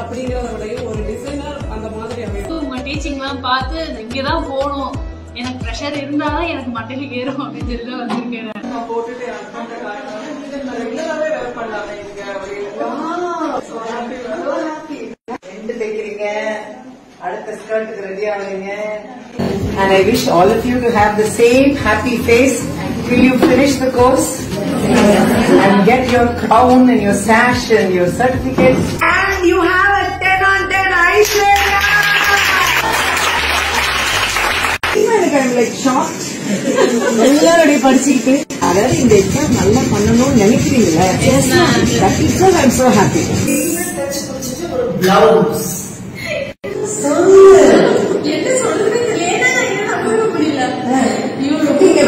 அப்படிங்கறத விடையும் ஒரு டிசைனர் அந்த மாதிரி அமையும் டீச்சிங்லாம் பார்த்து இங்கதான் போகணும் எனக்கு ப்ரெஷர் இருந்தாதான் எனக்கு மட்டையில ஏறும் அப்படின்னு சொல்லி தான் வந்திருக்கேன் நான் போட்டுட்டு ரெண்டு தைக்கிறீங்க அடுத்த ஸ்கர்ட்டுக்கு ரெடி ஆகுறீங்க And I wish all of you to have the same happy face till you finish the course and get your crown and your sash and your certificate.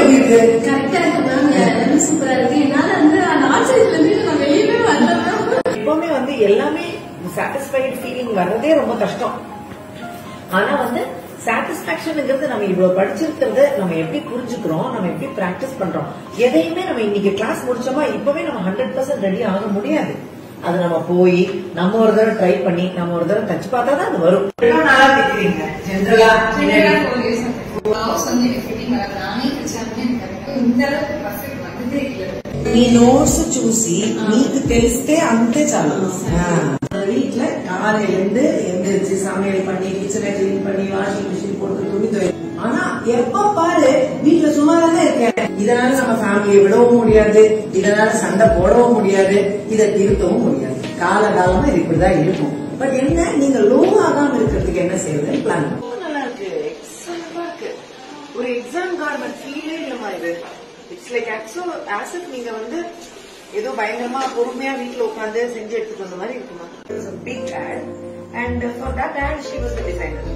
இருக்கு? கரெக்டா இருக்கு மேம் எல்லாமே சூப்பரா இருக்கு. என்னால வந்து அந்த ஆச்சரியத்துல இருந்து நான் வெளியவே வரல மேம் எப்பவுமே வந்து எல்லாமே சாட்டிஸ்ஃபைடு ஃபீலிங் வர்றதே ரொம்ப கஷ்டம். ஆனா வந்து சாட்டிஸ்பாக்சன்ங்கிறது நம்ம இவ்வளவு படிச்சிருக்கிறத நம்ம எப்படி புரிஞ்சுக்கிறோம் நம்ம எப்படி பிராக்டிஸ் பண்றோம் எதையுமே நம்ம இன்னைக்கு கிளாஸ் முடிச்சோமா இப்பவே நம்ம ஹண்ட்ரட் பர்சன்ட் ரெடி ஆக முடியாது அது நம்ம போய் நம்ம ஒரு தடவை ட்ரை பண்ணி நம்ம ஒரு தடவை தச்சு பார்த்தா தான் அது வரும் எவ்வளவு நாளா தைக்கிறீங்க ஜென்ரலா ஹவுஸ் வந்து எனக்கு ஃபிட்டிங் வராது நானே தைச்சாலுமே எனக்கு correct ஆ இந்த அளவுக்கு பர்ஃபெக்ட் வந்ததே இல்லை నీ నోట్స్ చూసి నీకు తెలిస్తే అంతే చాలు வீட்டுல காலையில இருந்து எந்திரிச்சு சமையல் பண்ணி கிச்சனை கிளீன் பண்ணி வாஷிங் மிஷின் போட்டு துணி துவை ஆனா எப்ப பாரு வீட்டுல சும்மா தானே இருக்கேன். இதனால நம்ம ஃபேமிலியை விடவும் முடியாது. இதனால சண்டை போடவும் முடியாது. இதை திருத்தவும் முடியாது. காலகாலமா இது இப்படிதான் இருக்கும். பட் என்ன நீங்க லோ ஆகாம இருக்கிறதுக்கு என்ன செய்யறது பிளான் நல்லா இருக்கு. எக்ஸலண்டா இருக்கு. ஒரு எக்ஸாம் கார்மெண்ட் ஃபீலே இல்லமா இது. இட்ஸ் லைக் ஆக்சோ ஆஸ் இஃப் நீங்க வந்து ஏதோ பயங்கரமா பொறுமையா வீட்டுல உட்காந்து செஞ்சு எடுத்துட்டு வந்த மாதிரி இருக்குமா big ad And for that ad she was the designer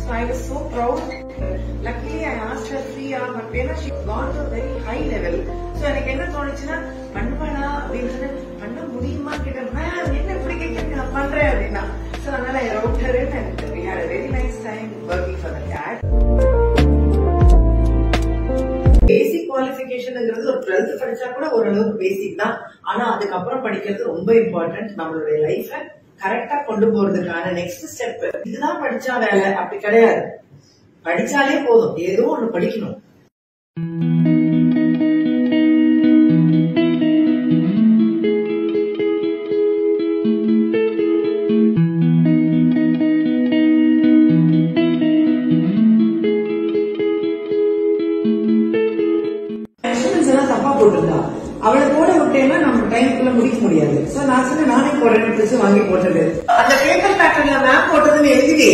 So I was so proud luckily I asked her free or but ஏன்னா she gone to very high level so எனக்கு என்ன தோணுச்சுன்னா பண்ணுவாடா அப்படின்னு சொன்னா பண்ண முடியுமா கேட்டேன். என்ன இப்படி கேட்க நான் பண்றேன் அப்படின்னா. ஸோ அதனால I wrote her it and we had a very nice time working for that ad basic குவாலிபிகேஷன்ங்கிறது ஒரு டுவெல்த் படிச்சா கூட ஓரளவுக்கு பேசிக் தான். ஆனா அதுக்கப்புறம் படிக்கிறது ரொம்ப இம்பார்ட்டன்ட் நம்மளுடைய லைஃப கரெக்டா கொண்டு போறதுக்கான நெக்ஸ்ட் ஸ்டெப் இதுதான் படிச்சா வேலை. அப்படி கிடையாது. படிச்சாலே போதும். ஏதோ ஒண்ணு படிக்கணும். அவளை போட விட்டேன்னா நம்ம டைம்குள்ள முடிக்க முடியாது. சோ நான் சொன்ன நானே போடுறேன்னு பிடிச்சு வாங்கி போட்டது. அந்த பேப்பர் பேட்டர்ல மேம் போட்டதுன்னு எழுதி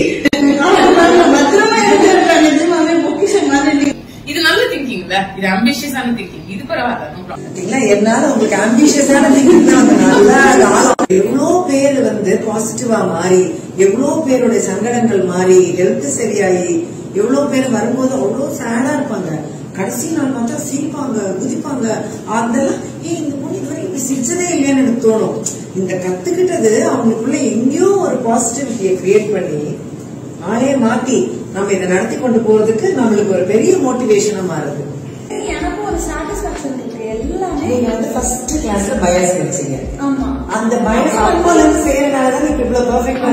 பத்திரமா எழுதிருக்கா நிஜமாவே பொக்கிஷன் மாதிரி இது நல்ல திங்கிங்ல இது அம்பிஷியஸான திங்கிங் இது பரவாயில்ல என்னால உங்களுக்கு ஆம்பிஷியஸான திங்கிங் தான். அது நல்லா காலம். எவ்வளோ பேர் வந்து பாசிட்டிவா மாறி எவ்வளோ பேருடைய சங்கடங்கள் மாறி ஹெல்த் சரியாயி எவ்வளவு பேர் வரும்போது அவ்வளோ சேடா இருப்பாங்க. கடைசி நாள் பார்த்தா சிரிப்பாங்க குதிப்பாங்க. அதெல்லாம் ஏய் இந்த பொண்ணு இப்படி சிரிச்சதே இல்லையான்னு எனக்கு தோணும். இந்த கத்துக்கிட்டது அவங்களுக்குள்ள எங்கேயோ ஒரு பாசிட்டிவிட்டியை கிரியேட் பண்ணி ஆளே மாத்தி நம்ம இதை நடத்தி கொண்டு போறதுக்கு நம்மளுக்கு ஒரு பெரிய மோட்டிவேஷனா மாறுது. எனக்கும் ஒரு சாட்டிஸ்பாக்சன் இருக்கு. எல்லாமே நீங்க வந்து ஃபர்ஸ்ட் கிளாஸ்ல பயாஸ் படிச்சீங்க ஆமா. அந்த பயாஸ் இருந்து செய்யறதுனால தான் இப்ப இவ்வளவு பெர்ஃபெக்டா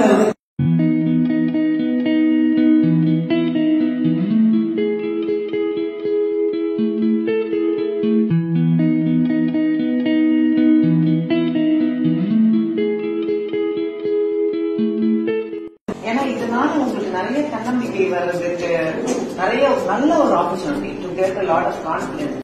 உங்களுக்கு நிறைய தன்னம்பிக்கை வர்றதுக்கு நிறைய நல்ல ஒரு opportunity to get a lot of confidence.